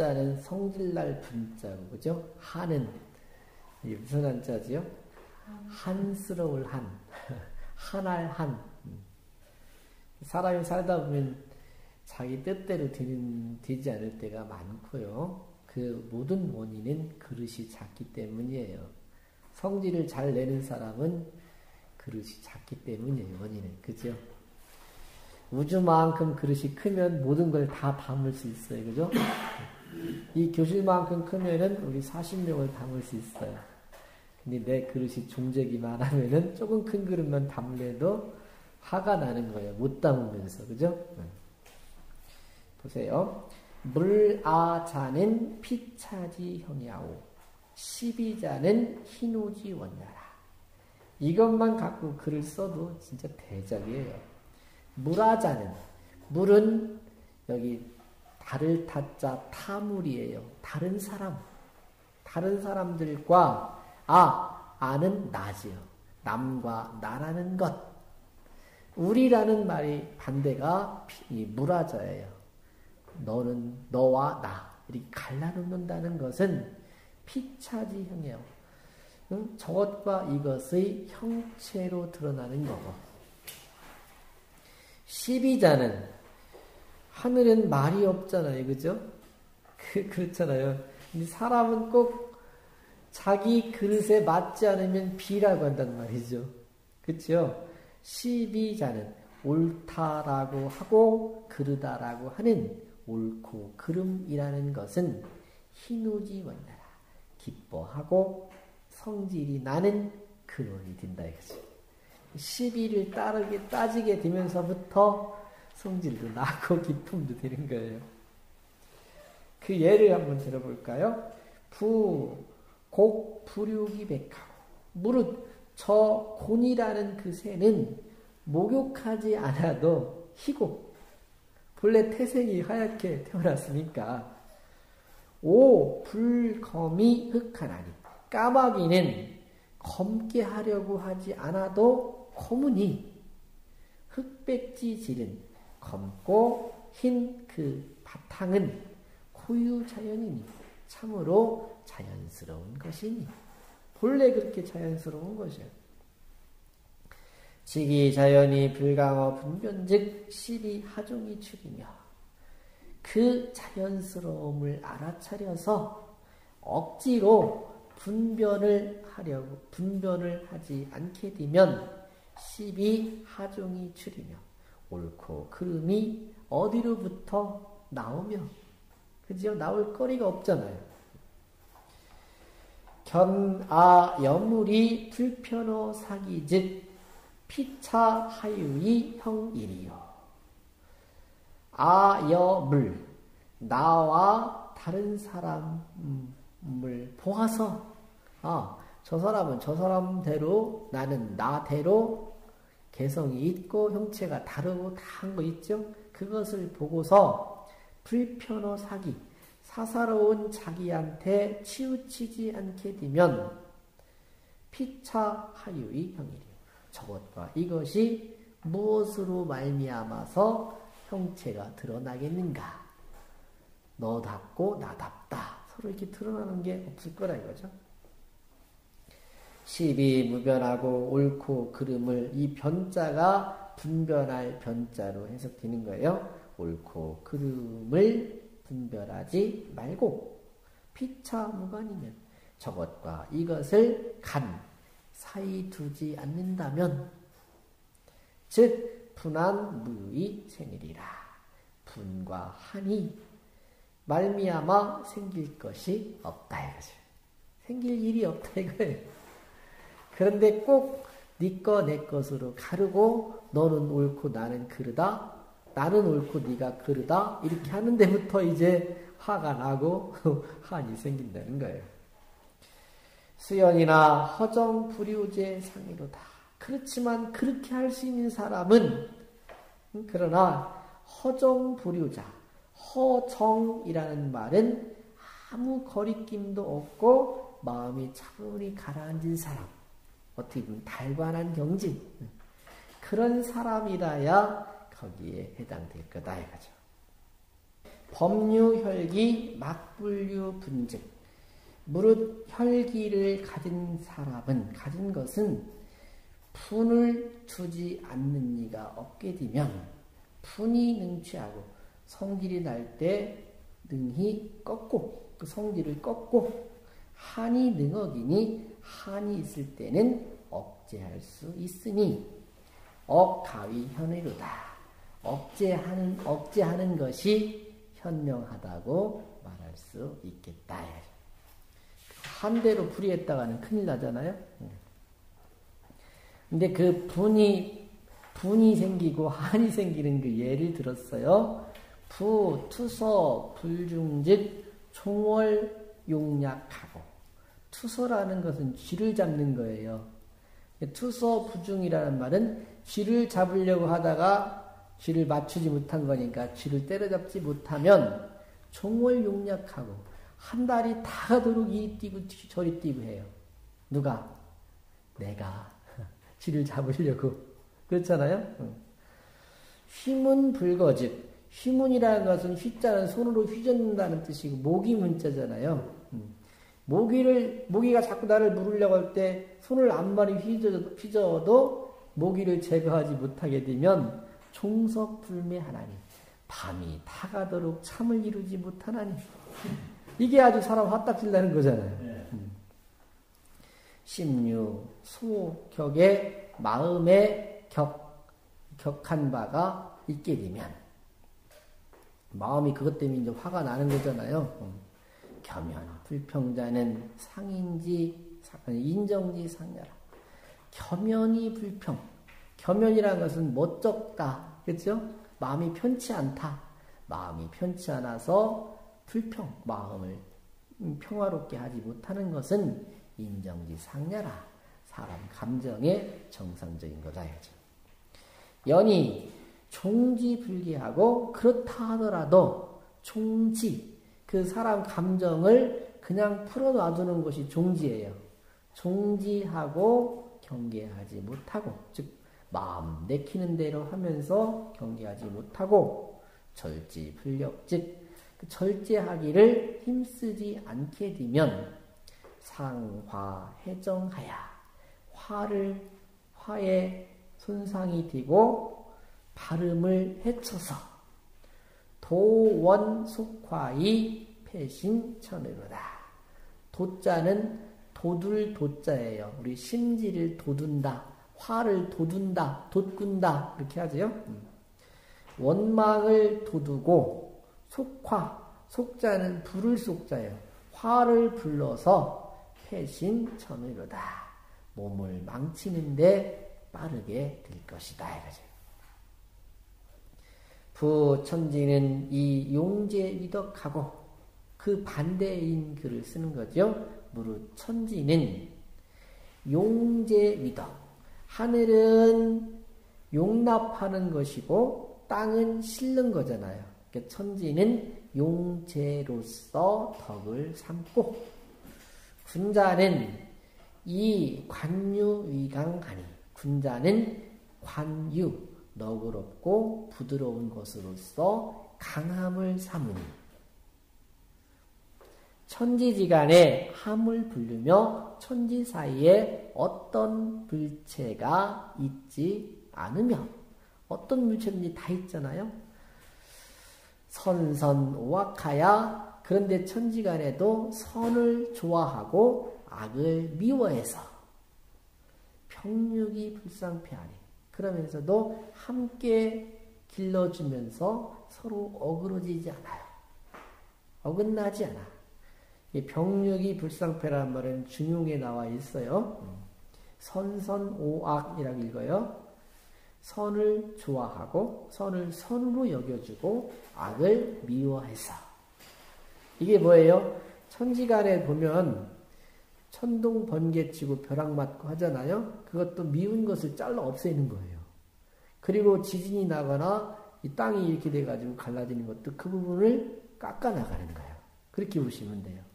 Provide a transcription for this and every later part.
분자는 성질날 분자고, 그죠? 한은, 이 무슨 한자지요? 한스러울 한. 한할 한. 사람이 살다 보면 자기 뜻대로 되는, 되지 않을 때가 많고요. 그 모든 원인은 그릇이 작기 때문이에요. 성질을 잘 내는 사람은 그릇이 작기 때문이에요. 원인은. 그죠? 우주만큼 그릇이 크면 모든 걸 다 담을 수 있어요. 그죠? 이 교실만큼 크면은 우리 40명을 담을 수 있어요. 근데 내 그릇이 종재기만 하면은 조금 큰 그릇만 담래도 화가 나는 거예요. 못 담으면서. 그죠? 보세요. 물아자는 피차지 형이하오. 시비자는 흰오지 원자라. 이것만 갖고 글을 써도 진짜 대작이에요. 물아자는 물은 여기 달을 타자 타물이에요. 다른 사람, 다른 사람들과 아 아는 나지요. 남과 나라는 것. 우리라는 말이 반대가 이 물아자예요. 너는 너와 나 이렇게 갈라놓는다는 것은 피차지형이에요. 응? 저것과 이것의 형체로 드러나는 거고. 시비자는 하늘엔 말이 없잖아요, 그죠? 그, 그렇잖아요. 사람은 꼭 자기 그릇에 맞지 않으면 비라고 한단 말이죠. 그렇죠? 시비자는 옳다라고 하고 그르다라고 하는 옳고 그름이라는 것은 희누지 원나라 기뻐하고 성질이 나는 근원이 된다 이거죠. 시비를 따르게 따지게 되면서부터 성질도 나고 기쁨도 되는 거예요. 그 예를 한번 들어볼까요? 부, 곡, 부류기 백하고 무릇 저 곤이라는 그 새는 목욕하지 않아도 희고. 본래 태생이 하얗게 태어났으니까. 오 불검이 흑하나니. 까마귀는 검게 하려고 하지 않아도 검으니. 흑백지 질은 검고 흰 그 바탕은 고유 자연이니 참으로 자연스러운 것이니 본래 그렇게 자연스러운 것이야. 지기 자연이 불강어 분변즉 시비 하종이 축이며 그 자연스러움을 알아차려서 억지로 분변을 하려고 분변을 하지 않게 되면 시비 하종이 추리며 옳고 그름이 어디로부터 나오며 그죠? 나올 거리가 없잖아요. 견아 여물이 불편호 사기즉 피차 하유이 형일이요. 아여물 나와 다른 사람을 보아서 아, 저 사람은 저 사람대로 나는 나대로 개성이 있고 형체가 다르고 다한 거 있죠? 그것을 보고서 불편호 사기 사사로운 자기한테 치우치지 않게 되면 피차 하유의 형이래요. 저것과 이것이 무엇으로 말미암아서 형체가 드러나겠는가? 너답고 나답다. 서로 이렇게 드러나는 게 없을 거라 이거죠. 시비 무변하고 옳고 그름을 이 변자가 분변할 변자로 해석되는 거예요. 옳고 그름을 분별하지 말고 피차 무관이면 저것과 이것을 간 사이 두지 않는다면 즉 분한 무의 생일이라 분과 한이 말미암아 생길 것이 없다 이거죠. 생길 일이 없다 이거예요. 그런데 꼭 네 거 내 것으로 가르고 너는 옳고 나는 그르다 나는 옳고 네가 그르다 이렇게 하는 데부터 이제 화가 나고 한이 생긴다는 거예요. 수연이나 허정 불효제 상의로다. 그렇지만 그렇게 할 수 있는 사람은 그러나 허정 불효자 허정이라는 말은 아무 거리낌도 없고 마음이 차분히 가라앉은 사람 어떻게 보면 달관한 경진 그런 사람이라야 거기에 해당될 거다 이거죠. 법류 혈기 막불류 분즉 무릇 혈기를 가진 사람은 가진 것은 분을 두지 않는 이가 없게 되면 분이 능취하고 성질이 날 때 능히 꺾고 그 성질을 꺾고 한이 능억이니 한이 있을 때는 억제할 수 있으니 억가위 현의로다. 억제하는 억제하는 것이 현명하다고 말할 수 있겠다. 한 대로 불이했다가는 큰일 나잖아요. 근데 그 분이 분이 생기고 한이 생기는 그 예를 들었어요. 부, 투서, 불중즉 총월 용약하고 투서라는 것은 쥐를 잡는 거예요. 투서 부중이라는 말은 쥐를 잡으려고 하다가 쥐를 맞추지 못한 거니까 쥐를 때려잡지 못하면 종월 용약하고 한 달이 다 가도록 이 뛰고 저리 뛰고 해요. 누가? 내가 쥐를 잡으려고 그렇잖아요. 휘문 불거즉 휘문이라는 것은 휘자는 손으로 휘젓는다는 뜻이고 모기 문자잖아요. 모기를 모기가 자꾸 나를 물으려고 할 때 손을 안만히 휘저어도 모기를 제거하지 못하게 되면 종석불매하나니 밤이 타가도록 참을 이루지 못하나니 이게 아주 사람 화딱질 나는 거잖아요. 네. 16. 소격의 마음에 격, 격한 바가 있게 되면 마음이 그것 때문에 이제 화가 나는 거잖아요. 겸연 불평자는 상인지 인정지 상녀라. 겸연이 불평. 겸연이라는 것은 멋쩍다. 그렇죠? 마음이 편치 않다. 마음이 편치 않아서 불평, 마음을 평화롭게 하지 못하는 것은 인정지 상냐라. 사람 감정의 정상적인 거다. 이죠. 연이 종지 불기하고 그렇다 하더라도 종지, 그 사람 감정을 그냥 풀어놔두는 것이 종지예요. 종지하고 경계하지 못하고, 즉, 마음 내키는 대로 하면서 경계하지 못하고 절지 불력 즉 그 절제하기를 힘쓰지 않게 되면 상화 해정하야 화를 화에 손상이 되고 발음을 해쳐서 도원 속화의 패신천으로다. 도자는 도둘 도자예요. 우리 심지를 도둔다. 화를 돋운다, 돋군다, 이렇게 하죠. 음. 원망을 돋우고, 속화, 속자는 불을 속자예요. 화를 불러서 패신천의로다. 몸을 망치는데 빠르게 될 것이다. 이거죠. 부천지는 이 용제 위덕하고 그 반대인 글을 쓰는 거죠. 무릇 천지는 용제 위덕, 하늘은 용납하는 것이고 땅은 실는 거잖아요. 그러니까 천지는 용제로서 덕을 삼고 군자는 이 관유 위강하니 군자는 관유 너그럽고 부드러운 것으로서 강함을 삼으니 천지지간에 함을 부르며 천지 사이에 어떤 물체가 있지 않으며 어떤 물체든지 다 있잖아요. 선선 오악하야 그런데 천지간에도 선을 좋아하고 악을 미워해서 평육이 불상패하니 그러면서도 함께 길러주면서 서로 어그러지지 않아요. 어긋나지 않아. 병력이 불상패라는 말은 중용에 나와 있어요. 선선오악이라고 읽어요. 선을 좋아하고 선을 선으로 여겨주고 악을 미워해서 이게 뭐예요? 천지간에 보면 천둥 번개치고 벼락 맞고 하잖아요. 그것도 미운 것을 잘라 없애는 거예요. 그리고 지진이 나거나 이 땅이 이렇게 돼가지고 갈라지는 것도 그 부분을 깎아 나가는 거예요. 그렇게 보시면 돼요.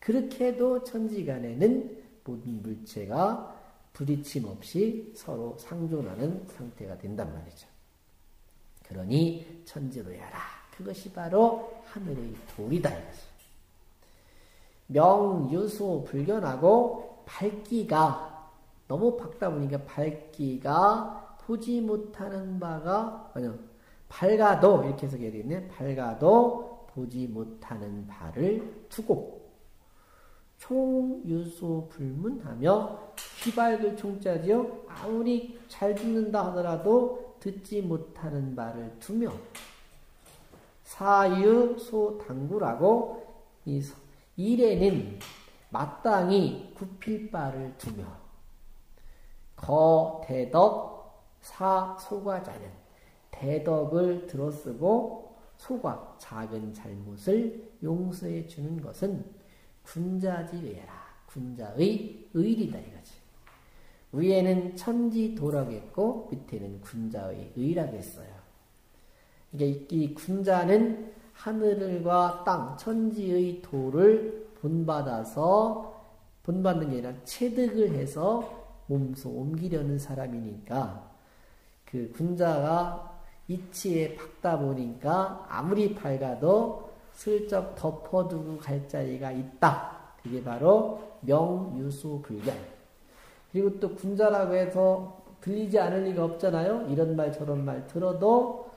그렇게 해도 천지간에는 모든 물체가 부딪힘 없이 서로 상존하는 상태가 된단 말이죠. 그러니 천지로야라. 그것이 바로 하늘의 이거지. 명유소 불견하고 밝기가 너무 밝다 보니까 밝기가 보지 못하는 바가 아니요 밝아도 이렇게 해석해야 되겠네. 밝아도 보지 못하는 바를 두고 총유소 불문하며 휘발을 총자지요. 아무리 잘 듣는다 하더라도 듣지 못하는 말을 두며 사유소 당구라고 이 일에는 마땅히 굽힐 바를 두며 거 대덕 사 소과자는 대덕을 들어쓰고 소과 작은 잘못을 용서해 주는 것은 군자지 외라 군자의 의리다 이거지. 위에는 천지 도라고 했고 밑에는 군자의 의라고 했어요. 이게 이 군자는 하늘과 땅, 천지의 도를 본받아서 본받는 게 아니라 체득을 해서 몸소 옮기려는 사람이니까 그 군자가 이치에 박다 보니까 아무리 밝아도 슬쩍 덮어두고 갈 자리가 있다. 그게 바로 명유수불견. 그리고 또 군자라고 해서 들리지 않을 리가 없잖아요. 이런 말 저런 말 들어도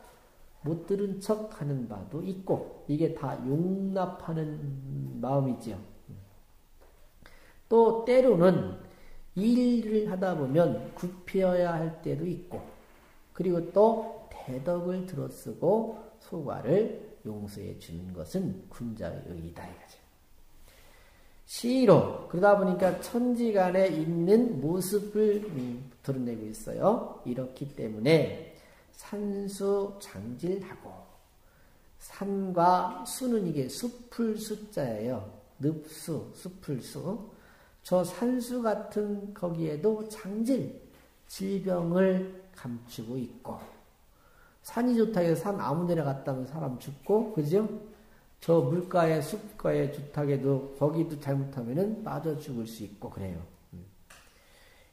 못 들은 척 하는 바도 있고 이게 다 용납하는 마음이지요. 또 때로는 일을 하다 보면 굽혀야 할 때도 있고 그리고 또 대덕을 들어쓰고 소과를 용서해 주는 것은 군자의 의이다 이거죠. 시로 그러다 보니까 천지간에 있는 모습을 드러내고 있어요. 이렇기 때문에 산수 장질하고 산과 수는 이게 숲을 숫자예요. 늪수, 숲을 수. 저 산수 같은 거기에도 장질, 질병을 감추고 있고 산이 좋다 해서 산 아무 데나 갔다 면 사람 죽고 그죠? 저 물가에 숲가에 주택에도 거기도 잘못하면은 빠져 죽을 수 있고 그래요. 음.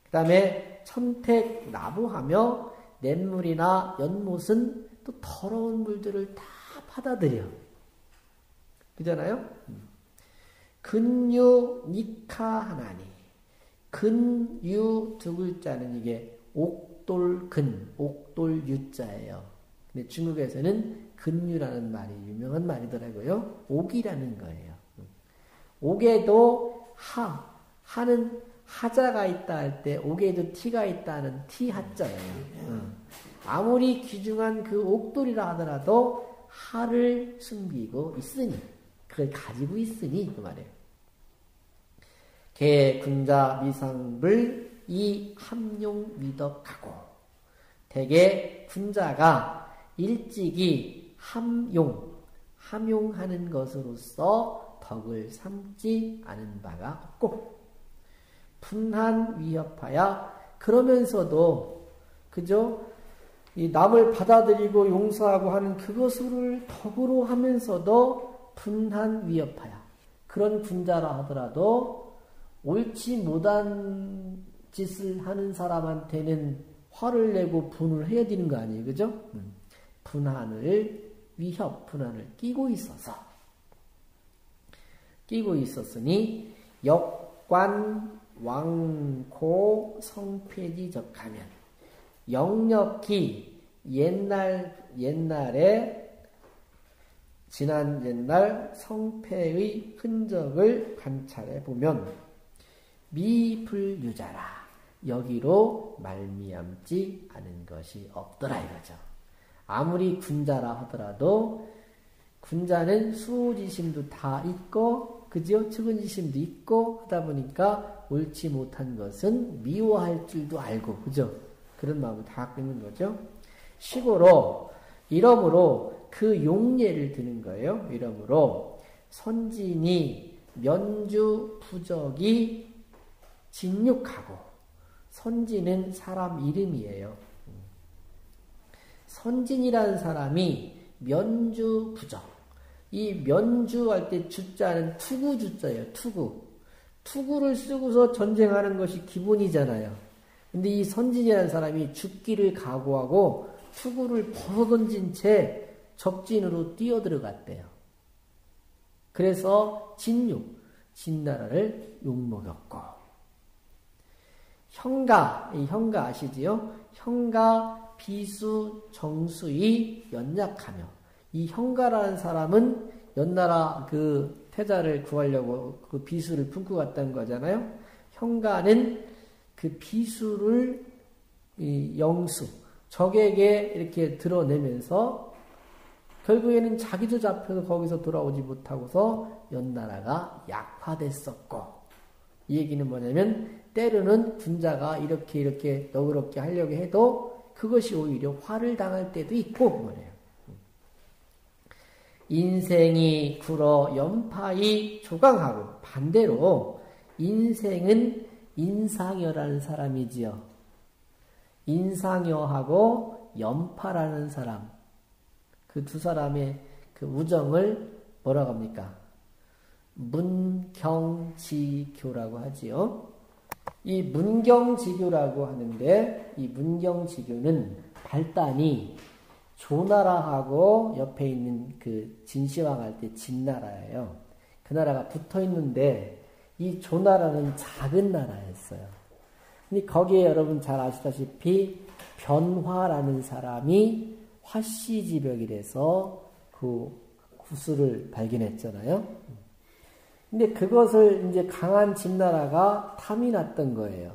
그 다음에 천택 나부하며 냇물이나 연못은 또 더러운 물들을 다 받아들여. 그잖아요? 음. 근유 니카 하나니 근유 두 글자는 이게 옥돌근 옥돌 유자예요. 근데 중국에서는 근유라는 말이 유명한 말이더라고요. 옥이라는 거예요. 옥에도 하, 하는 하자가 있다 할 때 옥에도 티가 있다는 티 하자예요. 아무리 귀중한 그 옥돌이라 하더라도 하를 숨기고 있으니 그걸 가지고 있으니 그 말이에요. 개 군자 미상불 이 함용 미덕하고 대개 군자가 일찍이 함용, 함용하는 것으로서 덕을 삼지 않은 바가 없고, 분한 위협하여 그러면서도, 그죠? 이 남을 받아들이고 용서하고 하는 그것을 덕으로 하면서도 분한 위협하여 그런 군자라 하더라도 옳지 못한 짓을 하는 사람한테는 화를 내고 분을 해야 되는 거 아니에요, 그죠? 음. 분한을 위협 분한을 끼고 있어서 끼고 있었으니 역관 왕고 성패지적하면 역력히 옛날 옛날에 지난 옛날 성패의 흔적을 관찰해 보면 미불유자라 여기로 말미암지 않은 것이 없더라 이거죠. 아무리 군자라 하더라도 군자는 수호지심도 다 있고 그죠? 측은지심도 있고 하다 보니까 옳지 못한 것은 미워할 줄도 알고 그죠? 그런 마음을 다 있는 거죠. 시고로 이러므로 그 용례를 드는 거예요. 이러므로 선진이 면주 부적이 진육하고 선진은 사람 이름이에요. 선진이라는 사람이 면주 부정. 이 면주할 때 주자는 투구 주자예요. 투구. 투구를 쓰고서 전쟁하는 것이 기본이잖아요. 근데 이 선진이라는 사람이 죽기를 각오하고 투구를 벗어던진 채 적진으로 뛰어들어갔대요. 그래서 진육, 진나라를 욕먹였고 형가, 이 형가 아시지요? 형가 비수 정수이 연약하며 이 형가라는 사람은 연나라 그 태자를 구하려고 그 비수를 품고 갔다는 거잖아요. 형가는 그 비수를 영수 적에게 이렇게 드러내면서 결국에는 자기도 잡혀서 거기서 돌아오지 못하고서 연나라가 약화됐었고 이 얘기는 뭐냐면 때로는 군자가 이렇게 이렇게 너그럽게 하려고 해도 그것이 오히려 화를 당할 때도 있고 뭐래요. 인생이 굴어 연파이 조강하고 반대로 인생은 인상여라는 사람이지요. 인상여하고 연파라는 사람 그 두 사람의 그 우정을 뭐라고 합니까? 문경지교라고 하지요. 이 문경지교라고 하는데 이 문경지교는 발단이 조나라하고 옆에 있는 그 진시황 할 때 진나라예요. 그 나라가 붙어 있는데 이 조나라는 작은 나라였어요. 근데 거기에 여러분 잘 아시다시피 변화라는 사람이 화씨지벽이라서 그 구슬을 발견했잖아요. 근데 그것을 이제 강한 진나라가 탐이 났던 거예요.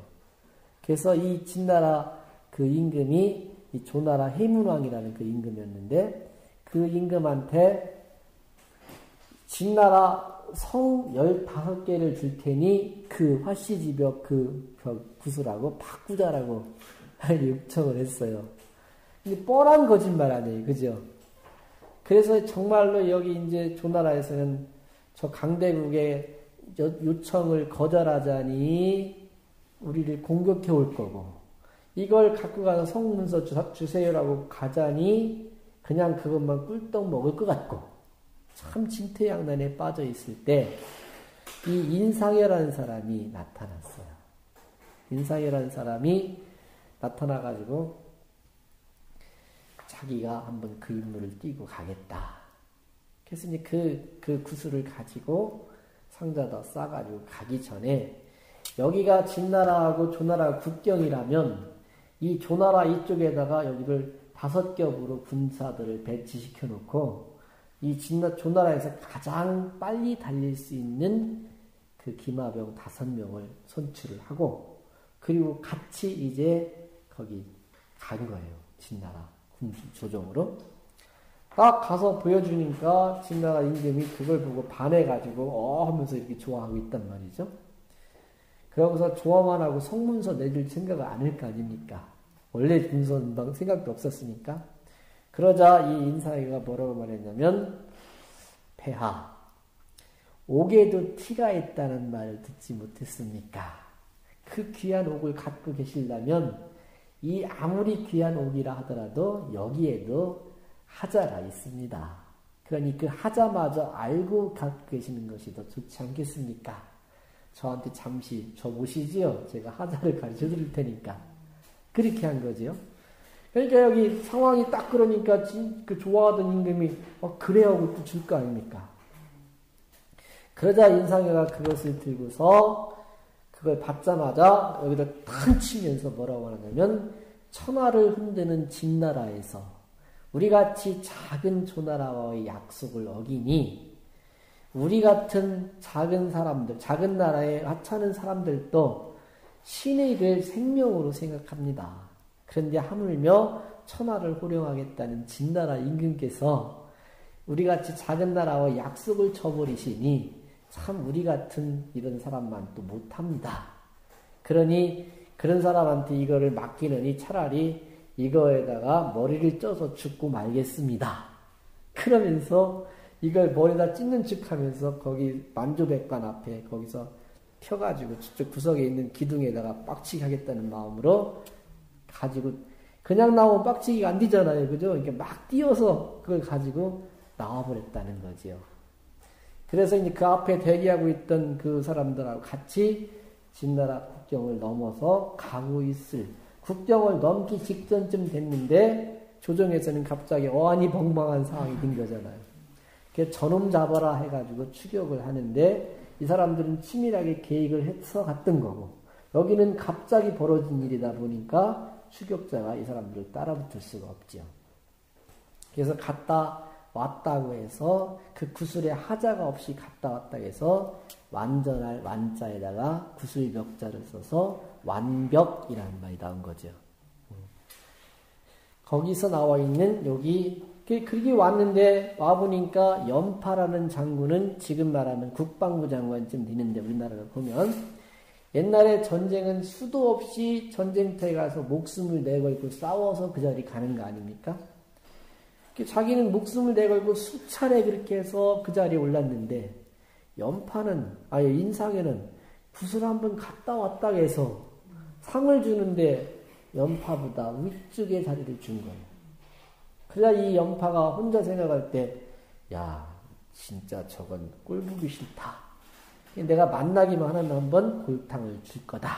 그래서 이 진나라 그 임금이 이 조나라 해문왕이라는 그 임금이었는데 그 임금한테 진나라 성 15개를 줄 테니 그 화씨지벽 그 구슬하고 바꾸자라고 요청을 했어요. 근데 뻔한 거짓말 아니에요. 그죠? 그래서 정말로 여기 이제 조나라에서는 저 강대국의 요청을 거절하자니 우리를 공격해 올 거고 이걸 갖고 가서 성문서 주세요라고 가자니 그냥 그것만 꿀떡 먹을 것 같고 참 진퇴양난에 빠져 있을 때 이 인상여라는 사람이 나타났어요. 인상여라는 사람이 나타나가지고 자기가 한번 그 임무를 띄고 가겠다. 그래서 이제 그, 그 구슬을 가지고 상자다 싸가지고 가기 전에 여기가 진나라하고 조나라 국경이라면 이 조나라 이쪽에다가 여기를 다섯 겹으로 군사들을 배치시켜 놓고 이 진나 조나라에서 가장 빨리 달릴 수 있는 그 기마병 다섯 명을 선출을 하고 그리고 같이 이제 거기 간 거예요. 진나라 군주 조정으로. 딱 가서 보여주니까 진나라 임금이 그걸 보고 반해가지고 어 하면서 이렇게 좋아하고 있단 말이죠. 그러고서 좋아만 하고 성문서 내줄 생각을 안 할 거 아닙니까? 원래 문서 생각도 없었으니까. 그러자 이 인사이가 뭐라고 말했냐면 폐하 옥에도 티가 있다는 말을 듣지 못했습니까? 그 귀한 옥을 갖고 계시려면 이 아무리 귀한 옥이라 하더라도 여기에도 하자가 있습니다. 그러니 그 하자마저 알고 갖고 계시는 것이 더 좋지 않겠습니까? 저한테 잠시 저 보시지요. 제가 하자를 가르쳐 드릴 테니까. 그렇게 한 거지요. 그러니까 여기 상황이 딱 그러니까 그 좋아하던 임금이 어, 그래 하고 줄거 아닙니까? 그러자 인상이가 그것을 들고서 그걸 받자마자 여기다 탁 치면서 뭐라고 하냐면 천하를 흔드는 진나라에서 우리 같이 작은 조나라와의 약속을 어기니 우리 같은 작은 사람들, 작은 나라에 하찮은 사람들도 신의 를 생명으로 생각합니다. 그런데 하물며 천하를 호령하겠다는 진나라 임금께서 우리 같이 작은 나라와 약속을 쳐버리시니 참 우리 같은 이런 사람만 또 못합니다. 그러니 그런 사람한테 이거를 맡기느니 차라리 이거에다가 머리를 쪄서 죽고 말겠습니다. 그러면서 이걸 머리다 찢는 척 하면서 거기 만조백관 앞에 거기서 펴가지고 저쪽 구석에 있는 기둥에다가 빡치게 하겠다는 마음으로 가지고 그냥 나오면 빡치기가 안 되잖아요. 그죠? 이렇게 막 뛰어서 그걸 가지고 나와버렸다는 거지요. 그래서 이제 그 앞에 대기하고 있던 그 사람들하고 같이 진나라 국경을 넘어서 가고 있을 국경을 넘기 직전쯤 됐는데 조정에서는 갑자기 어안이 벙벙한 상황이 된 거잖아요. 그래서 저놈 잡아라 해가지고 추격을 하는데 이 사람들은 치밀하게 계획을 해서 갔던 거고 여기는 갑자기 벌어진 일이다 보니까 추격자가 이 사람들을 따라붙을 수가 없죠. 그래서 갔다 왔다고 해서 그 구슬에 하자가 없이 갔다 왔다 해서 완전할 완자에다가 구슬 벽자를 써서 완벽이라는 말이 나온 거죠. 거기서 나와 있는 여기 그게 왔는데 와보니까 연파라는 장군은 지금 말하는 국방부 장관쯤 되는데 우리나라를 보면 옛날에 전쟁은 수도 없이 전쟁터에 가서 목숨을 내걸고 싸워서 그 자리 가는 거 아닙니까? 자기는 목숨을 내걸고 수차례 그렇게 해서 그 자리에 올랐는데 연파는 아예 인상에는 구슬 한번 갔다 왔다 해서 상을 주는데 연파보다 위쪽에 자리를 준 거예요. 그러자 이 연파가 혼자 생각할 때, 야, 진짜 저건 꼴보기 싫다. 내가 만나기만 하면 한번 골탕을 줄 거다.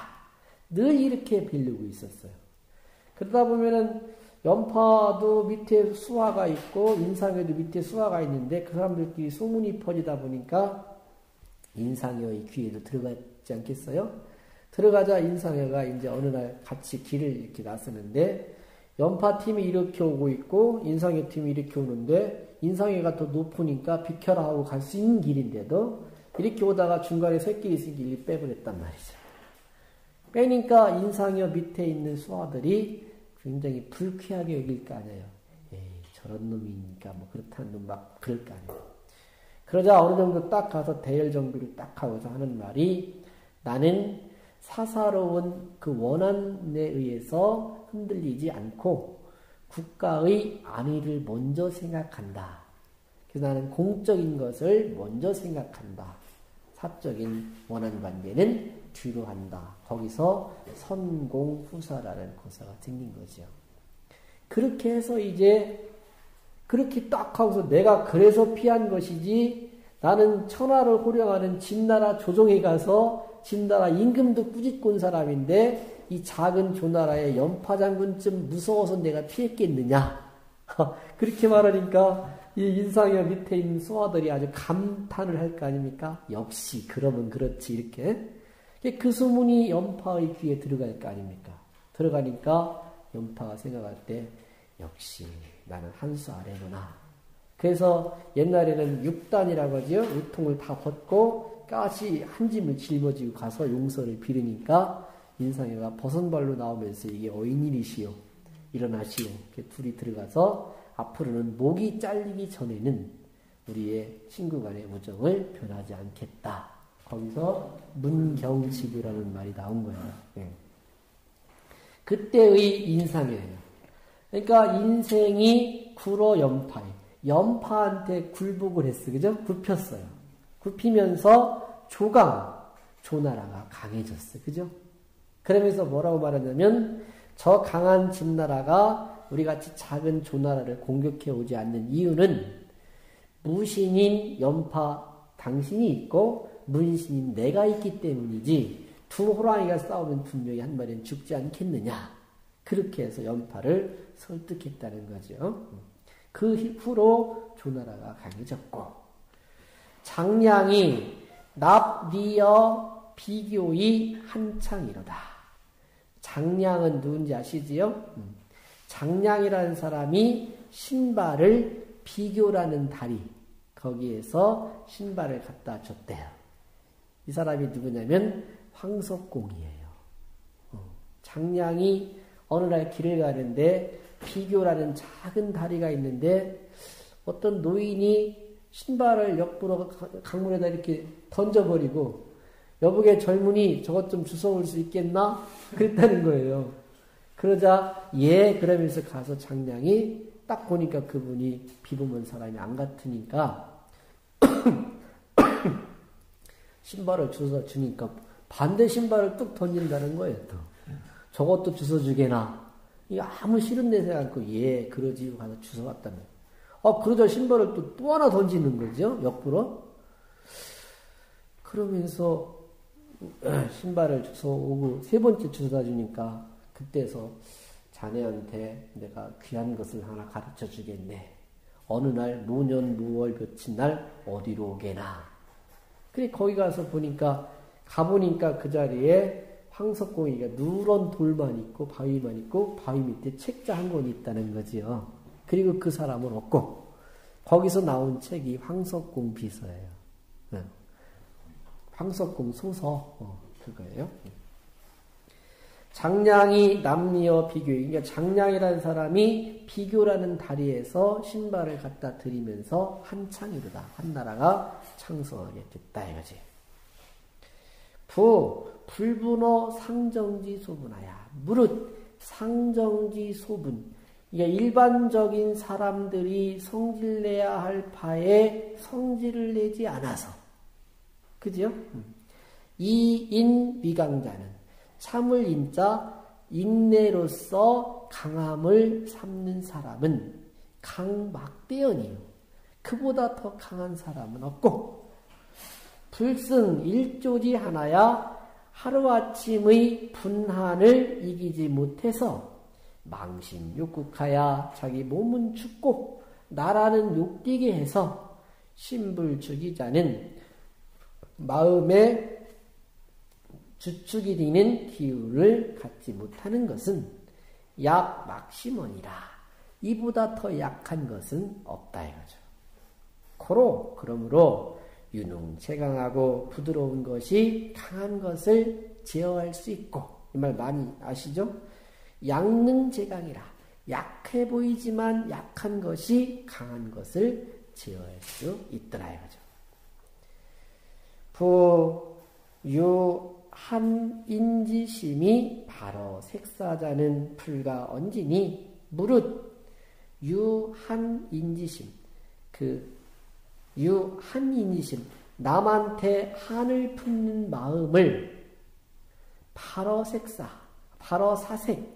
늘 이렇게 빌리고 있었어요. 그러다 보면은 연파도 밑에 수화가 있고 인상에도 밑에 수화가 있는데 그 사람들끼리 소문이 퍼지다 보니까 인상여의 귀에도 들어가지 않겠어요? 들어가자 인상여가 이제 어느 날 같이 길을 이렇게 나서는데 연파 팀이 이렇게 오고 있고 인상여 팀이 이렇게 오는데 인상여가 더 높으니까 비켜라 하고 갈 수 있는 길인데도 이렇게 오다가 중간에 새끼리 일리 빼버렸단 말이죠. 빼니까 인상여 밑에 있는 수아들이 굉장히 불쾌하게 여길 거 아니에요. 에이, 저런 놈이니까 뭐 그렇다는 놈 막 그럴 거 아니에요. 그러자 어느 정도 딱 가서 대열 정비를 딱 하고서 하는 말이 나는 사사로운 그 원한에 의해서 흔들리지 않고 국가의 안위를 먼저 생각한다. 그래서 나는 공적인 것을 먼저 생각한다. 사적인 원한 관계는 뒤로 한다. 거기서 선공후사라는 고사가 생긴 거죠. 그렇게 해서 이제 그렇게 딱 하고서 내가 그래서 피한 것이지 나는 천하를 호령하는 진나라 조정에 가서 진나라 임금도 꾸짖곤 사람인데 이 작은 조나라의 연파장군쯤 무서워서 내가 피했겠느냐. 그렇게 말하니까 이 인상여 밑에 있는 소아들이 아주 감탄을 할 거 아닙니까? 역시 그러면 그렇지 이렇게 그 소문이 연파의 귀에 들어갈 거 아닙니까? 들어가니까 연파가 생각할 때 역시 나는 한 수 아래구나. 그래서 옛날에는 육단이라고 하죠. 유통을 다 벗고 가시 한 짐을 짊어지고 가서 용서를 빌으니까 인상이가 버선발로 나오면서 이게 어인일이시오. 일어나시오. 이렇게 둘이 들어가서 앞으로는 목이 잘리기 전에는 우리의 친구 간의 우정을 변하지 않겠다. 거기서 문경지부라는 말이 나온 거예요. 네. 그때의 인상이에요. 그러니까 인생이 구로 연파에 연파한테 굴복을 했어. 그죠? 굽혔어요. 굽히면서 조강, 조나라가 강해졌어. 그죠? 그러면서 뭐라고 말하냐면 저 강한 진나라가 우리 같이 작은 조나라를 공격해 오지 않는 이유는 무신인 연파 당신이 있고 문신인 내가 있기 때문이지 두 호랑이가 싸우면 분명히 한 마리는 죽지 않겠느냐. 그렇게 해서 연파를 설득했다는 거죠. 그 후로 조나라가 강해졌고 장량이 납리어 비교의 한창이로다. 장량은 누군지 아시지요? 장량이라는 사람이 신발을 비교라는 다리 거기에서 신발을 갖다 줬대요. 이 사람이 누구냐면 황석공이에요. 어, 장량이 어느 날 길을 가는데 비교라는 작은 다리가 있는데 어떤 노인이 신발을 옆으로 강물에다 이렇게 던져버리고 여보게 젊은이 저것 좀 주워올 수 있겠나? 그랬다는 거예요. 그러자 예 그러면서 가서 장량이 딱 보니까 그분이 비범한 사람이 안 같으니까 신발을 주워 주니까 반대 신발을 뚝 던진다는 거예요. 또. 저것도 주워 주게나. 이 아무 싫은 내색 않고 예 그러지 가서 주워 왔다는. 어 그러자 신발을 또 또 하나 던지는 거죠 옆으로. 그러면서 신발을 주워 오고 세 번째 주워다 주니까 그때서 자네한테 내가 귀한 것을 하나 가르쳐 주겠네. 어느 날 무년 무월 며칠 날 어디로 오게나. 그래 거기 가서 보니까 가보니까 그 자리에 황석공이가 누런 돌만 있고 바위만 있고 바위 밑에 책자 한 권이 있다는 거지요. 그리고 그 사람은 없고 거기서 나온 책이 황석공 비서예요. 네. 황석공 소서 어, 그거예요. 장량이 남미어 비교. 그러니까 장량이라는 사람이 비교라는 다리에서 신발을 갖다 드리면서 한창 이르다. 한 나라가 창성하게 됐다 이거지. 부 불분어 상정지 소분하야. 무릇 상정지 소분. 이게 일반적인 사람들이 성질 내야 할 바에 성질을 내지 않아서. 그죠? 이인 위강자는 참을 인자 인내로서 강함을 삼는 사람은 강막대연이요. 그보다 더 강한 사람은 없고 불승 일조지 하나야 하루아침의 분한을 이기지 못해서 망심 욕국하야 자기 몸은 춥고 나라는 욕되게 해서 신불주기자는 마음에 주축이 되는 기운을 갖지 못하는 것은 약 막심원이라 이보다 더 약한 것은 없다 이거죠. 고로 그러므로 유능 최강하고 부드러운 것이 강한 것을 제어할 수 있고 이 말 많이 아시죠? 양능 제강이라 약해 보이지만 약한 것이 강한 것을 제어할 수 있더라 이거죠. 부, 유, 한 인지심이 바로 색사자는 불가 언지니 무릇 유한 인지심 그 유한 인지심 남한테 한을 품는 마음을 바로 색사 바로 사색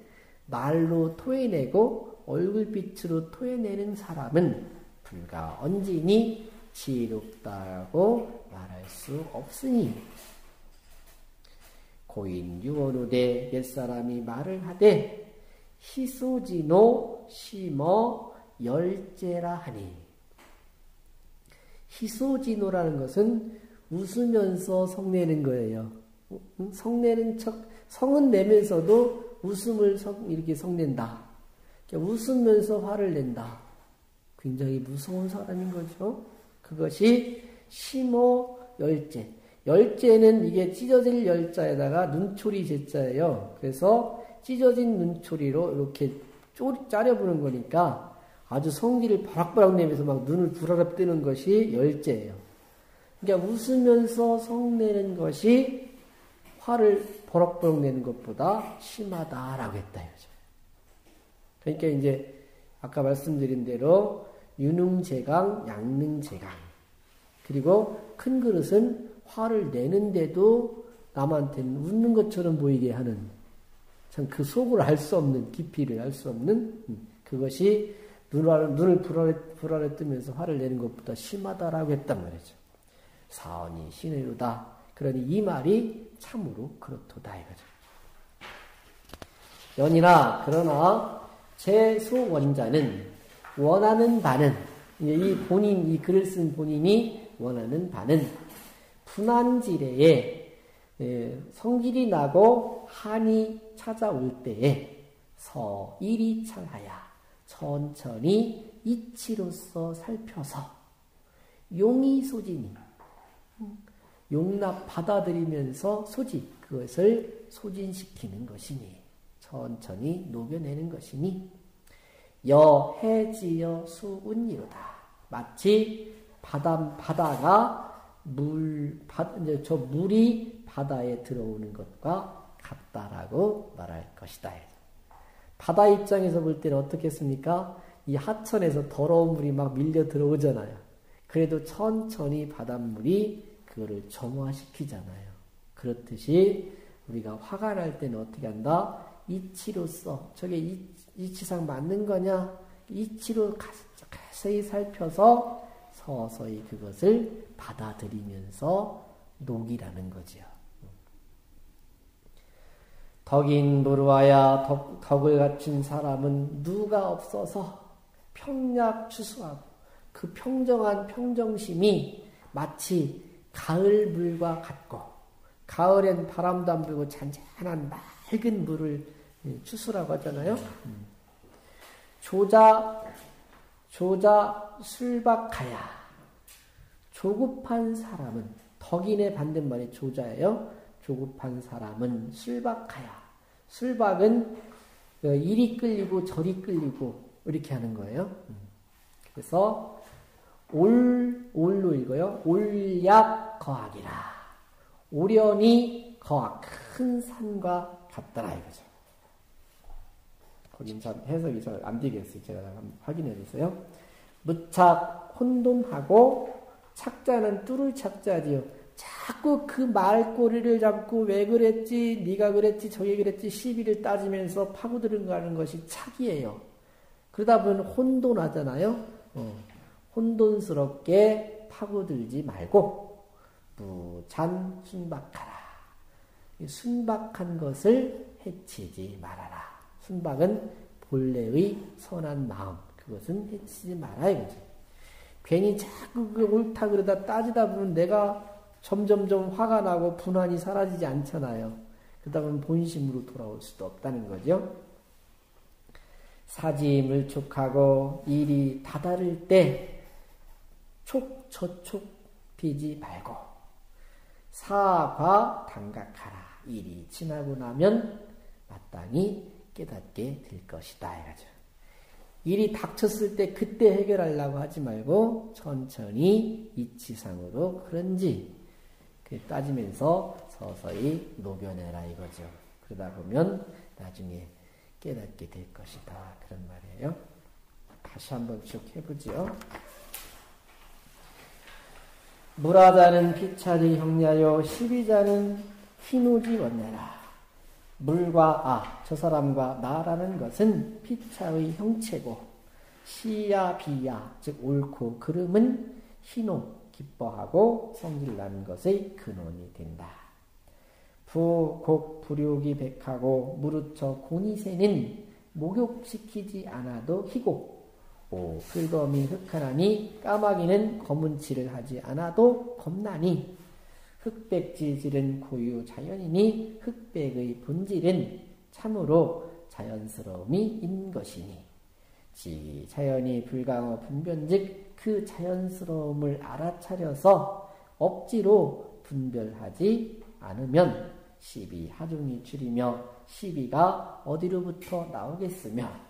말로 토해내고 얼굴빛으로 토해내는 사람은 불가 언지니? 지롭다고 말할 수 없으니. 고인 유언우대 옛사람이 말을 하되 희소지노 심어 열제라 하니. 희소지노라는 것은 웃으면서 성내는 거예요. 성내는 척, 성은 내면서도 웃음을 성, 이렇게 성낸다. 웃으면서 화를 낸다. 굉장히 무서운 사람인 거죠. 그것이 심어 열제. 열째는 이게 찢어질 열자에다가 눈초리 제자예요. 그래서 찢어진 눈초리로 이렇게 쪼리, 짜려보는 거니까 아주 성질을 바락바락 내면서 막 눈을 부라락 뜨는 것이 열째예요. 그러니까 웃으면서 성내는 것이 화를 버럭버럭 내는 것보다 심하다라고 했다. 이거죠. 그러니까 이제 아까 말씀드린 대로 유능제강, 양능제강. 그리고 큰 그릇은 화를 내는데도 남한테는 웃는 것처럼 보이게 하는 참 그 속을 알 수 없는 깊이를 알 수 없는 음, 그것이 눈을, 눈을 불안해, 불안해 뜨면서 화를 내는 것보다 심하다라고 했단 말이죠. 사언이 신의로다. 그러니 이 말이 참으로 그렇도다 이거죠. 연이나 그러나 제 소원자는 원하는 바는 이 본인 이 글을 쓴 본인이 원하는 바는 분한지레에 성질이 나고 한이 찾아올 때에 서일이 찰하야 천천히 이치로서 살펴서 용이 소진이 용납 받아들이면서 소진 그것을 소진시키는 것이니 천천히 녹여내는 것이니 여해지여 수운이로다 마치 바다, 바다가 물, 바, 이제 저 물이 바다에 들어오는 것과 같다라고 말할 것이다. 바다 입장에서 볼 때는 어떻겠습니까? 이 하천에서 더러운 물이 막 밀려 들어오잖아요. 그래도 천천히 바닷물이 그거를 점화시키잖아요. 그렇듯이 우리가 화가 날 때는 어떻게 한다? 이치로서 저게 이, 이치상 맞는 거냐? 이치로 가세히 살펴서 서서히 그것을 받아들이면서 녹이라는 거지요. 덕인 부르와야 덕, 덕을 갖춘 사람은 누가 없어서 평약 추수하고 그 평정한 평정심이 마치 가을 물과 같고 가을엔 바람도 안 불고 잔잔한 맑은 물을 추수라고 하잖아요. 조자 조자 술박하야 조급한 사람은 덕인의 반대말이 조자예요. 조급한 사람은 술박하야. 술박은 어, 이리 끌리고 저리 끌리고 이렇게 하는 거예요. 그래서 올 올로 읽어요. 올약 거학이라. 오련이 거학 큰 산과 같더라 이거죠. 거긴 참 해석이 잘 안 되겠어요. 제가 한번 확인해 주세요. 무착 혼돈하고 착자는 뚫을 착자지요. 자꾸 그 말꼬리를 잡고 왜 그랬지, 네가 그랬지, 저게 그랬지 시비를 따지면서 파고들어가는 것이 착이에요. 그러다 보면 혼돈하잖아요. 어, 혼돈스럽게 파고들지 말고 무잔 순박하라. 순박한 것을 해치지 말아라. 순박은 본래의 선한 마음. 그것은 해치지 말아 이거죠. 괜히 자꾸 그 옳다 그러다 따지다 보면 내가 점점점 화가 나고 분한이 사라지지 않잖아요. 그러다 보면 본심으로 돌아올 수도 없다는 거죠. 사지임을 촉하고 일이 다다를 때 촉 저촉 비지 말고 사과 당각하라. 일이 지나고 나면 마땅히 깨닫게 될 것이다. 이거죠. 일이 닥쳤을 때 그때 해결하려고 하지 말고 천천히 이치상으로 그런지 따지면서 서서히 녹여내라 이거죠. 그러다 보면 나중에 깨닫게 될 것이다. 그런 말이에요. 다시 한번 쭉 해보죠. 물하자는 피차리 형냐요 시비자는 희노지 원내라. 물과 아, 저 사람과 나라는 것은 피차의 형체고 시야 비야 즉 옳고 그름은 희노 기뻐하고 성질나는 것의 근원이 된다. 부, 곡, 불욕이 백하고 무르처 고니새는 목욕시키지 않아도 희고 오, 풀검이 흑하나니 까마귀는 검은칠을 하지 않아도 겁나니. 흑백지질은 고유 자연이니 흑백의 본질은 참으로 자연스러움이 인 것이니. 지 자연이 불강어 분변즉 그 자연스러움을 알아차려서 억지로 분별하지 않으면 시비 하중이 줄이며 시비가 어디로부터 나오겠으며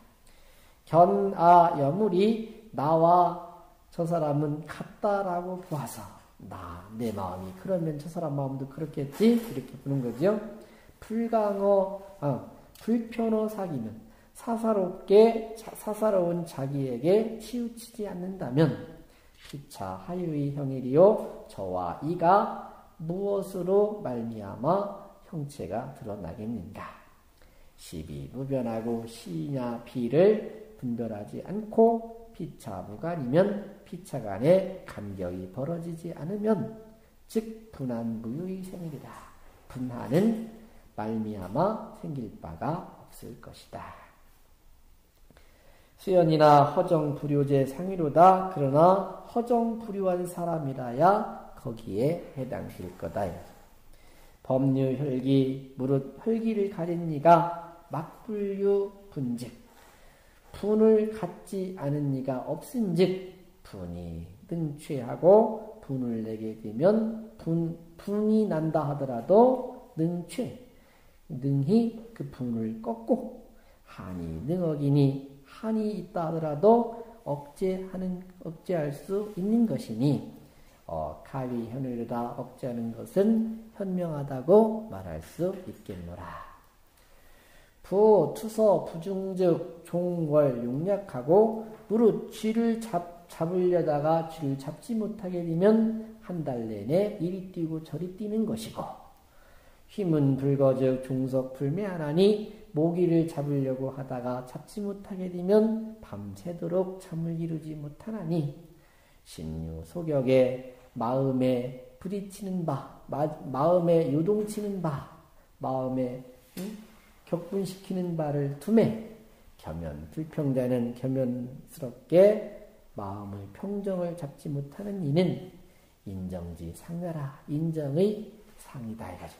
견아 여물이 나와 저 사람은 같다라고 보아서 나, 내 마음이 그러면 저 사람 마음도 그렇겠지? 이렇게 보는 거죠. 불강어, 아, 불편어 사기는 사사롭게 사사로운 자기에게 치우치지 않는다면 피차 하유의 형일이요 저와 이가 무엇으로 말미암아 형체가 드러나겠는가? 시비 무변하고 시냐 비를 분별하지 않고 피차 무간이면 피차 간에 간격이 벌어지지 않으면 즉 분한 무유의 생일이다. 분한은 말미암아 생길 바가 없을 것이다. 수연이나 허정 불효제 상위로다. 그러나 허정 불효한 사람이라야 거기에 해당될 거다. 법류 혈기 무릇 혈기를 가진 니가 막불유 분즉 분을 갖지 않은 니가 없은즉 분이 능취하고 분을 내게 되면 분 분이 난다 하더라도 능취 능히 그 분을 꺾고 한이 능억이니 한이 있다 하더라도 억제하는 억제할 수 있는 것이니 어, 가위 현을다 억제하는 것은 현명하다고 말할 수 있겠노라. 부, 투서, 부중즉, 종월, 용약하고 무릇 쥐를 잡, 잡으려다가 쥐를 잡지 못하게 되면 한 달 내내 이리 뛰고 저리 뛰는 것이고 힘은 불거즉 종석 불매하나니 모기를 잡으려고 하다가 잡지 못하게 되면 밤새도록 잠을 이루지 못하나니 신유 소격에 마음에 부딪히는 바, 마, 음에 요동치는 바, 마음에 응? 격분시키는 바를 둠에 겸연 불평자는 겸연스럽게 마음의 평정을 잡지 못하는 이는 인정지 상가라 인정의 상이다 이거죠.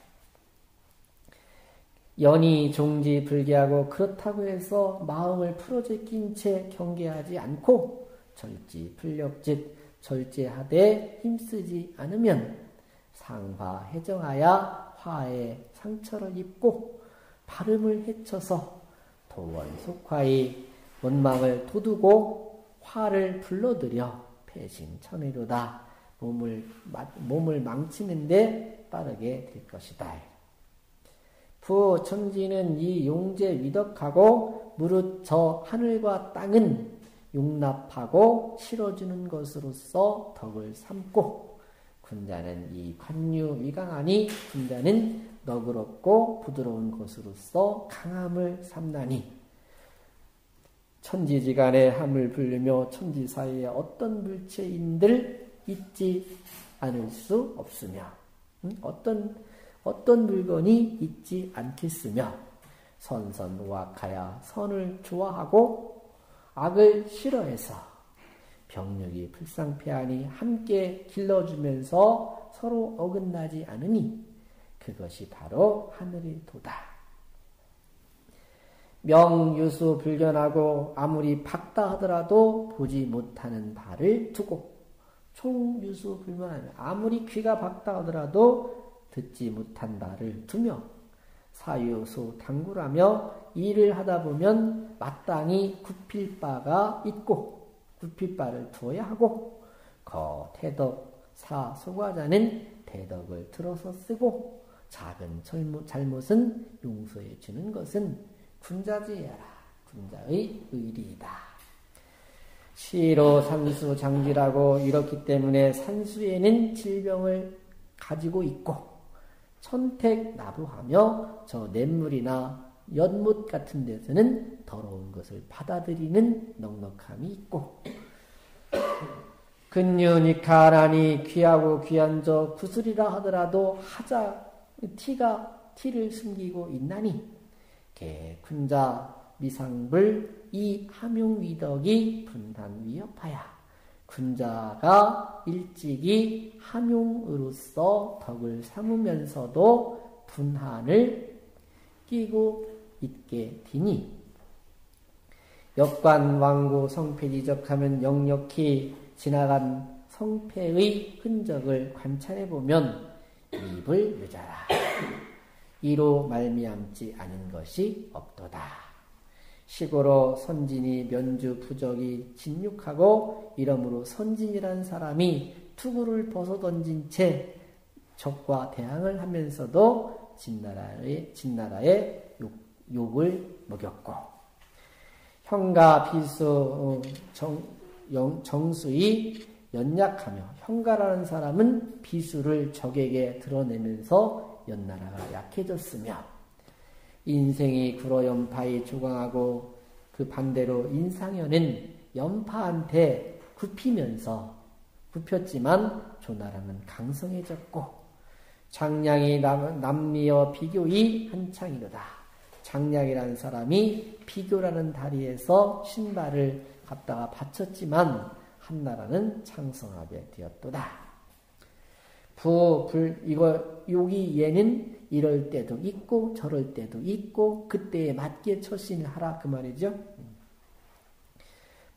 연이 종지 불개하고 그렇다고 해서 마음을 풀어제낀 채 경계하지 않고 절지 불력즉 절제하되 힘쓰지 않으면 상화 해정하여 화에 상처를 입고 발음을 해쳐서 도원 속화의 원망을 도두고 화를 불러들여 패신천의로다 몸을 몸을 망치는데 빠르게 될 것이다. 부 천지는 이 용제 위덕하고 무릇 저 하늘과 땅은 용납하고 실어주는 것으로서 덕을 삼고 군자는 이 관유 위강하니 군자는 너그럽고 부드러운 것으로서 강함을 삼나니 천지지간에 함을 불리며 천지 사이에 어떤 물체인들 있지 않을 수 없으며 응? 어떤 어떤 물건이 있지 않겠으며 선선우악하여 선을 좋아하고 악을 싫어해서 병력이 불상패하니 함께 길러주면서 서로 어긋나지 않으니 그것이 바로 하늘의 도다. 명유수 불견하고 아무리 박다 하더라도 보지 못하는 바를 두고 총유수 불견하면 아무리 귀가 박다 하더라도 듣지 못한 바를 두며 사유소 당구라며 일을 하다 보면 마땅히 굽힐 바가 있고 굽힐 바를 두어야 하고 거 태덕 사 소과자는 대덕을 들어서 쓰고 작은 잘못은 용서해 주는 것은 군자지야라 군자의 의리이다. 시로 산수 장지라고 이렇기 때문에 산수에는 질병을 가지고 있고 선택 나부하며 저 냇물이나 연못 같은 데서는 더러운 것을 받아들이는 넉넉함이 있고 근윤이 가라니 귀하고 귀한 저 구슬이라 하더라도 하자 티가 티를 숨기고 있나니? 개 군자 미상불 이 함용위덕이 분단 위협하야. 군자가 일찍이 함용으로서 덕을 삼으면서도 분한을 끼고 있게 되니? 역관 왕고 성패 지적하면 역력히 지나간 성패의 흔적을 관찰해 보면 입을 유자라 이로 말미암지 않은 것이 없도다. 시고로 선진이 면주 부적이 진육하고 이러므로 선진이란 사람이 투구를 벗어 던진 채 적과 대항을 하면서도 진나라의, 진나라의 욕, 욕을 먹였고 형가 비수 어, 정, 영, 정수이 연약하며 형가라는 사람은 비수를 적에게 드러내면서 연나라가 약해졌으며 인생이 구로 연파에 조강하고 그 반대로 인상현은 연파한테 굽히면서 굽혔지만 조나라는 강성해졌고 장량이 남, 남미어 비교이 한창이로다. 장량이라는 사람이 비교라는 다리에서 신발을 갖다가 바쳤지만 한 나라는 창성하게 되었도다. 부, 불, 이거, 여기 얘는 이럴 때도 있고 저럴 때도 있고 그때에 맞게 처신을 하라 그 말이죠.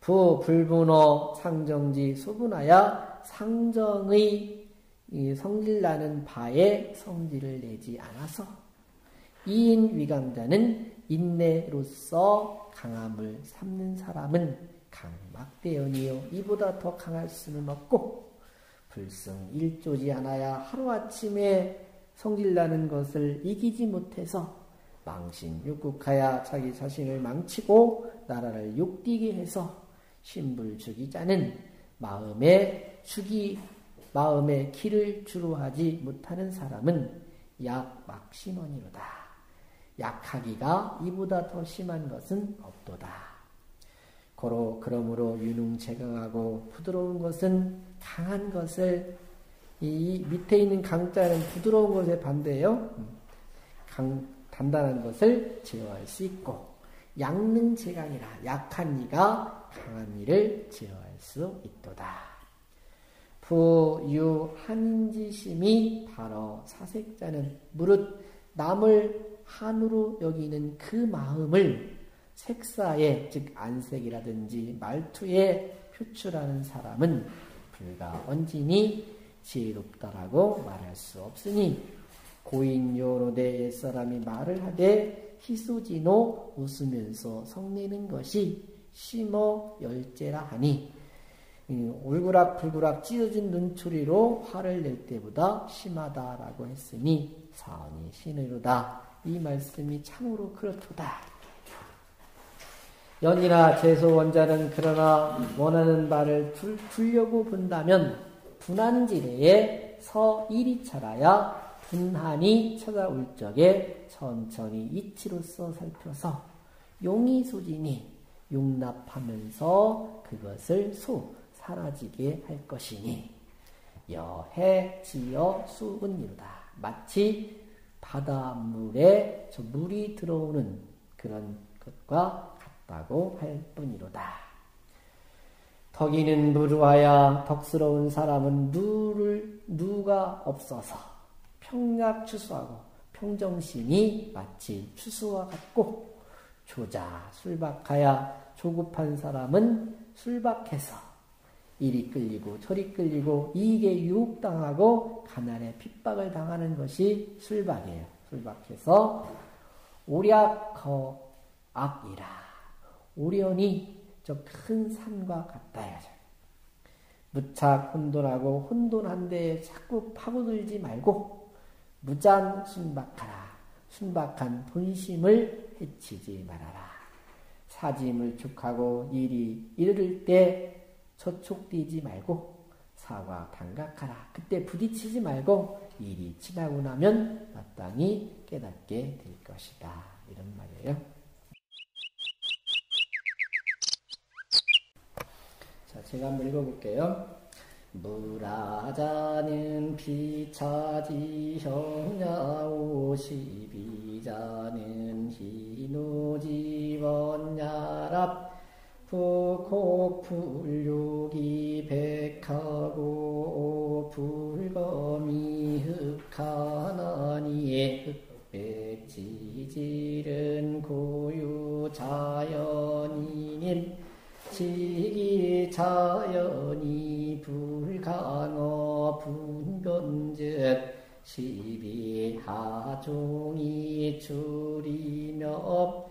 부 불분어 상정지 수분하여 상정의 성질나는 바에 성질을 내지 않아서 이인 위강자는 인내로서 강함을 삼는 사람은 강 막대연이요 이보다 더 강할 수는 없고 불승 일조지 않아야 하루아침에 성질나는 것을 이기지 못해서 망신 육국하야 자기 자신을 망치고 나라를 욕되게 해서 신불 죽이자는 마음에 죽이 마음의 길을 주로 하지 못하는 사람은 약 막심원이로다. 약하기가 이보다 더 심한 것은 없도다. 고로 그러므로 유능체강하고 부드러운 것은 강한 것을 이 밑에 있는 강자는 부드러운 것에 반대예요. 강, 단단한 것을 제어할 수 있고 양능제강이라 약한 이가 강한 이를 제어할 수 있도다. 부유한인지심이 바로 사색자는 무릇 남을 한으로 여기는 그 마음을 색사에 즉 안색이라든지 말투에 표출하는 사람은 불가 언진이 지혜롭다라고 말할 수 없으니 고인 요로대 옛사람이 말을 하되 희소지노 웃으면서 성내는 것이 심어 열제라 하니 울그락불그락 찢어진 눈초리로 화를 낼 때보다 심하다라고 했으니 사언이 신의로다. 이 말씀이 참으로 그렇도다. 연이나 재소 원자는 그러나 원하는 바를 풀려고 본다면 분한지례에 서일이 차라야 분한이 찾아올 적에 천천히 이치로서 살펴서 용의소진이 용납하면서 그것을 소 사라지게 할 것이니 여해 지어 수은이로다. 마치 바닷물에 저 물이 들어오는 그런 것과 같다고 할 뿐이로다. 덕이는 무르하야 덕스러운 사람은 누를 누가 없어서 평약 추수하고 평정심이 마치 추수와 같고 조자 술박하야 조급한 사람은 술박해서 이리 끌리고 저리 끌리고 이익에 유혹당하고 가난에 핍박을 당하는 것이 술박이에요. 술박해서 오략거 악이라. 오련이 저큰 산과 같다. 무착 혼돈하고 혼돈한데 자꾸 파고들지 말고 무장 순박하라. 순박한 본심을 해치지 말아라. 사짐을 축하고 일이 이를 때 저촉되지 말고 사과 단각하라. 그때 부딪히지 말고 일이 지나고 나면 마땅히 깨닫게 될 것이다. 이런 말이에요. 자, 제가 한번 읽어볼게요. 무라자는 피차지 형야 오시비자는 희노지 원야랍 부곡불육이 백하고 불검이 흑하나니 흑백지질은 고유 자연이님 지기 자연이 불강어 분변즉 시비 하종이 줄이며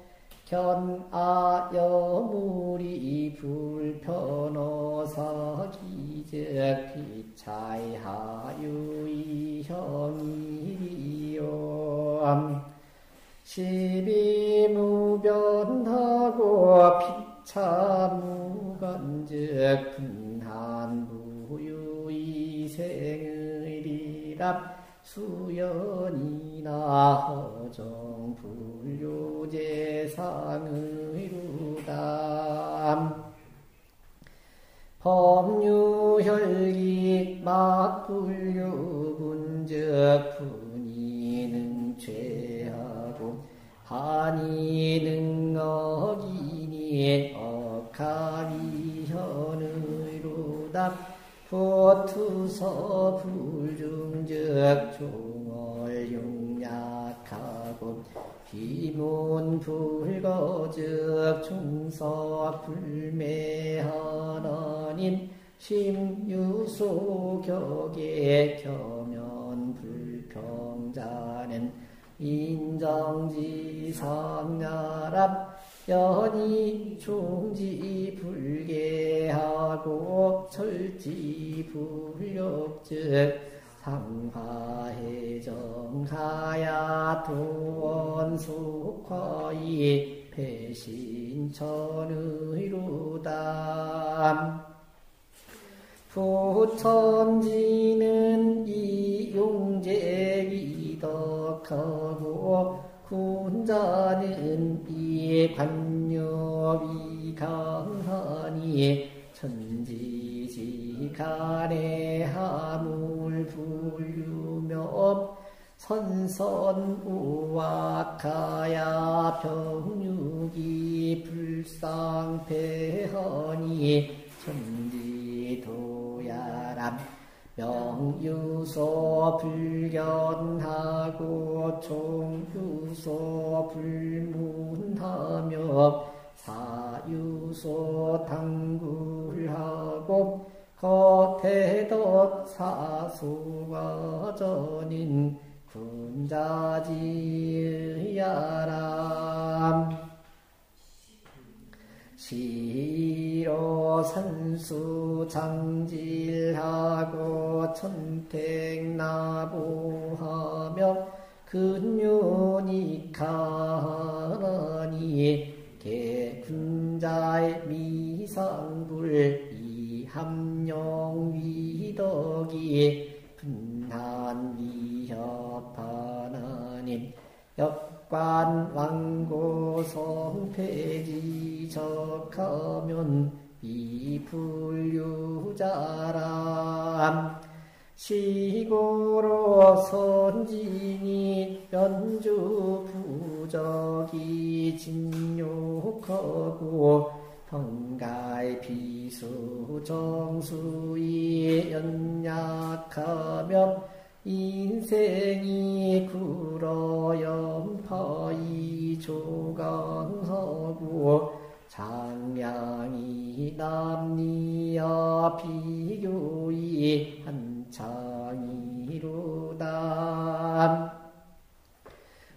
견아여물이 불편어사 기즉 피차이하유이 형이리요. 시비무변하고 피 차무건즉 분한무유이생의리랍 수연이나 허정 불교제상의루담 법유혈기 막불유분적 분이는 죄하고 한이는 어기 니 억하비현의루담 포투서 불중적 종을 용약하고 비문 불거적 중서 불매하나님 심유소 격에 겸연 불평자는 인정지 상나랍 연이 종지 불계하고 철지 불력즉 상화해정하야 도원속화이 배신천의로담. 부천지는 이용제기덕하고 군자는 이 관념이 강하니 천지지간에 하물 불유며 선선우악하야 병육이 불상배허니 천지도야람 명유소 불견하고 총유소 불문하며 사유소 당굴하고 겉에도 사수가 전인 군자지야람 시로 산수 장질하고 천택나보하며 근윤이 가라니 개군자의 미상불 이함용 위덕이 분한 위협하나님 역 관 왕고 성패지 적하면 이불유자람 시고로 선진이 연주 부적이 진욕하고 평가의 비수 정수이 연약하며 인생이 굴어 연파이 조강하고 장량이 남니야 비교이 한창이로다.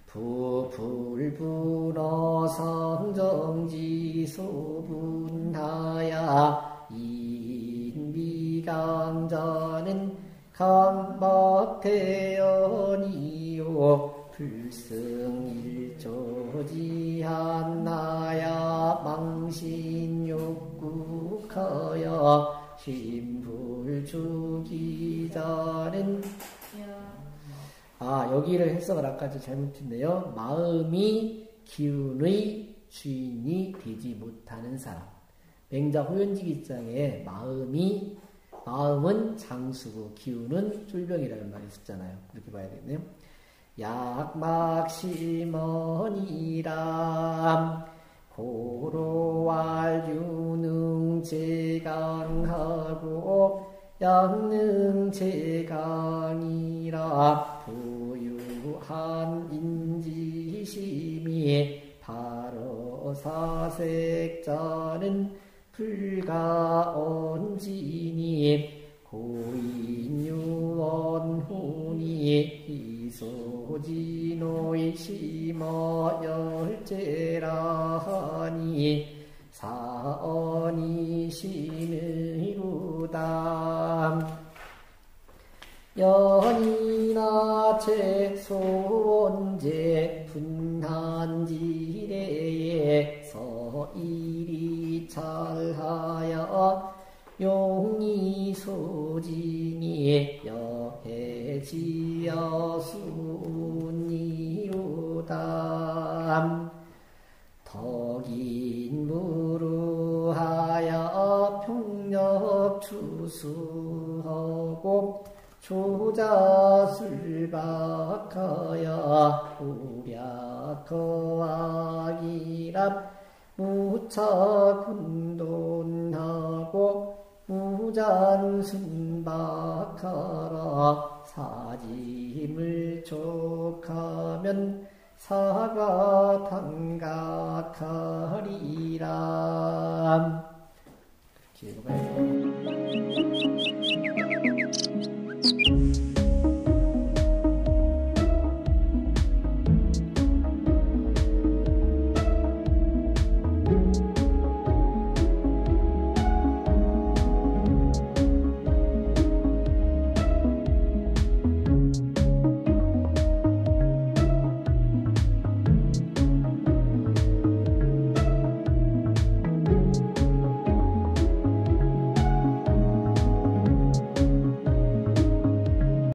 부풀분어 성정지 소분하야 인비강자는 강박대연이요 불승일조지한나야 망신욕국하여 신불주기자는 아 여기를 해석을 아까 잘못했네요. 마음이 기운의 주인이 되지 못하는 사람. 맹자 호연지기장에 마음이 마음은 장수고 기운은 쫄병이라는 말이 있었잖아요. 그렇게 봐야겠네요. 약막심언이람 고로왈 유능 제강하고 양능 제강이라 부유한 인지심이 바로 사색자는 불가언지니 고인유원훈이 희소진노의 심어 열제라하니 사언이 신의루다. 연이나 제소원제 분한지례에 서일이 잘하여 용이 소진이 여해지여 순이로다. 덕인 무루하여 평력 추수하고 조자술 박하여 우략거악이랍 무차 군돈하고 무잔순 박하라 사짐을 족하면 사가 탕각하리라 기억해.